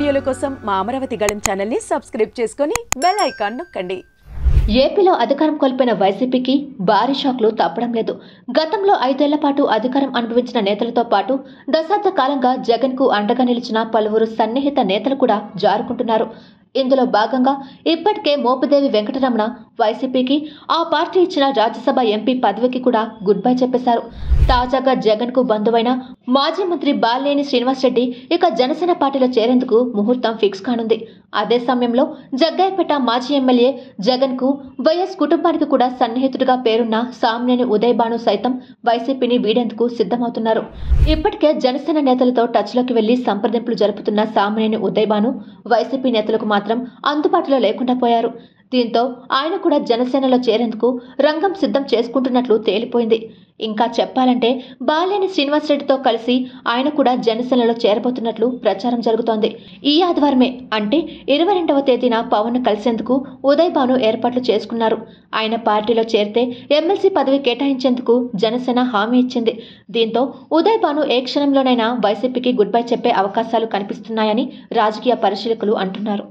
వీడియోల కోసం మా అమరావతి గళం ఛానల్ని సబ్స్క్రైబ్ చేసుకొని బెల్ ఐకాన్ నొక్కండి. ఏపీలో అధికారం కోల్పోయిన వైసీపీకి భారీ షాక్లు తప్పడం లేదు. గతంలో ఐదేళ్ళ పాటు అధికారం అనుభవించిన నేతలతో పాటు దశాబ్ద కాలంగా జగన్కు అండగా నిలిచిన పలువురు సన్నిహిత నేతలు కూడా జారుకుంటున్నారు. ఇందులో భాగంగా ఇప్పటికే మోపిదేవి వెంకటరమణ వైసీపీకి ఆ పార్టీ ఇచ్చిన రాజ్యసభ ఎంపీ పదవికి కూడా గుడ్ బై చెప్పేశారు. తాజాగా జగన్కు బంధువైన మాజీ మంత్రి బాలినేని శ్రీనివాసరెడ్డి ఇక జనసేన పార్టీలో చేరేందుకు ముహూర్తం ఫిక్స్ కానుంది. అదే సమయంలో జగ్గాయపేట మాజీ ఎమ్మెల్యే జగన్కు వైఎస్ కుటుంబానికి కూడా సన్నిహితుడిగా పేరున్న సామ్నేని ఉదయ్ సైతం వైసీపీని వీడేందుకు సిద్ధమవుతున్నారు. ఇప్పటికే జనసేన నేతలతో టచ్లోకి వెళ్ళి సంప్రదింపులు జరుపుతున్న సామ్నేని ఉదయ్ భాను వైసీపీ నేతలకు మాత్రం అందుబాటులో లేకుండా పోయారు. దీంతో ఆయన కూడా జనసేనలో చేరేందుకు రంగం సిద్ధం చేసుకుంటున్నట్లు తేలిపోయింది. ఇంకా చెప్పాలంటే బాలేని శ్రీనివాసరెడ్డితో కలిసి ఆయన కూడా జనసేనలో చేరబోతున్నట్లు ప్రచారం జరుగుతోంది. ఈ ఆదివారమే అంటే ఇరవై రెండవ తేదీన పవన్ కలిసేందుకు ఉదయ్ భాను ఏర్పాట్లు చేసుకున్నారు. ఆయన పార్టీలో చేరితే ఎమ్మెల్సీ పదవి కేటాయించేందుకు జనసేన హామీ ఇచ్చింది. దీంతో ఉదయ్ భాను ఏ క్షణంలోనైనా వైసీపీకి గుడ్ బై చెప్పే అవకాశాలు కనిపిస్తున్నాయని రాజకీయ పరిశీలకులు అంటున్నారు.